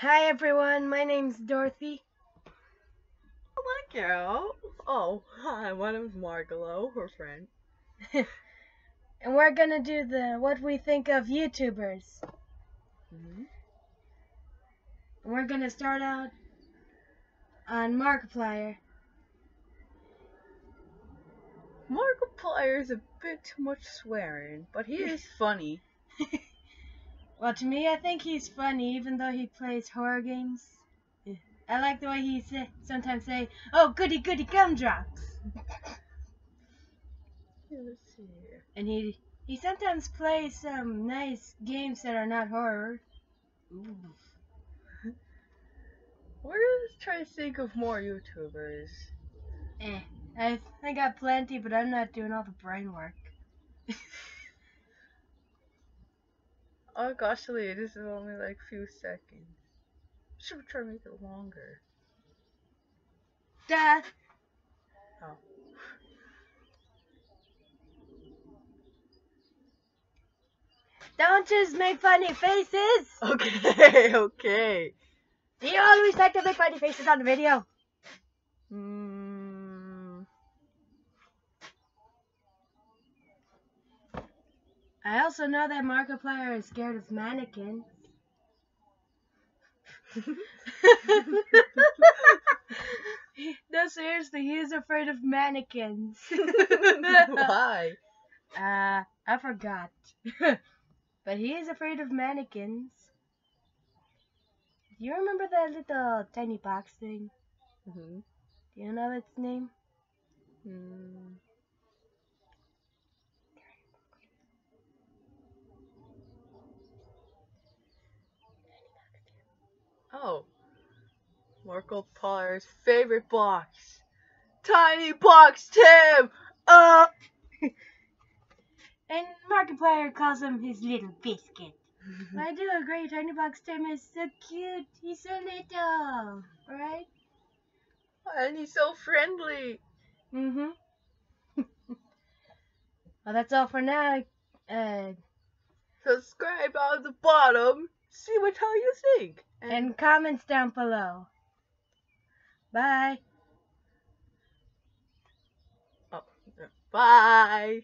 Hi everyone, my name's Dorothy. Hi, Carol. Oh, hi, my name's Margalo, her friend. and we're gonna do the what we think of YouTubers. Mm-hmm. We're gonna start out on Markiplier. Markiplier's a bit too much swearing, but he is funny. well, to me, I think he's funny, even though he plays horror games. I like the way he say, sometimes say, "Oh, goody goody gumdrops." Let's see here. And he he sometimes plays some nice games that are not horror. Ooh. We're gonna try to think of more YouTubers. Eh, I I got plenty, but I'm not doing all the brain work. oh gosh, Lee, this is only like a few seconds. Should we try to make it longer? Duh. Oh. Don't just make funny faces. Okay, okay. Do you always like to make funny faces on the video? Hmm. I also know that Markiplier is scared of mannequins. no, seriously, he is afraid of mannequins. Why? Uh, I forgot. but he is afraid of mannequins. Do you remember that little tiny box thing? Mm-hmm. Do you know its name? Hmm. Oh. Markiplier's favorite box. Tiny Box Tim! Uh! and Markiplier calls him his little biscuit. I do agree, Tiny Box Tim is so cute. He's so little, right? And he's so friendly. Mm-hmm. well, that's all for now. Uh, Subscribe on the bottom. See what hell you think. And, and comments down below. Bye. Oh, bye.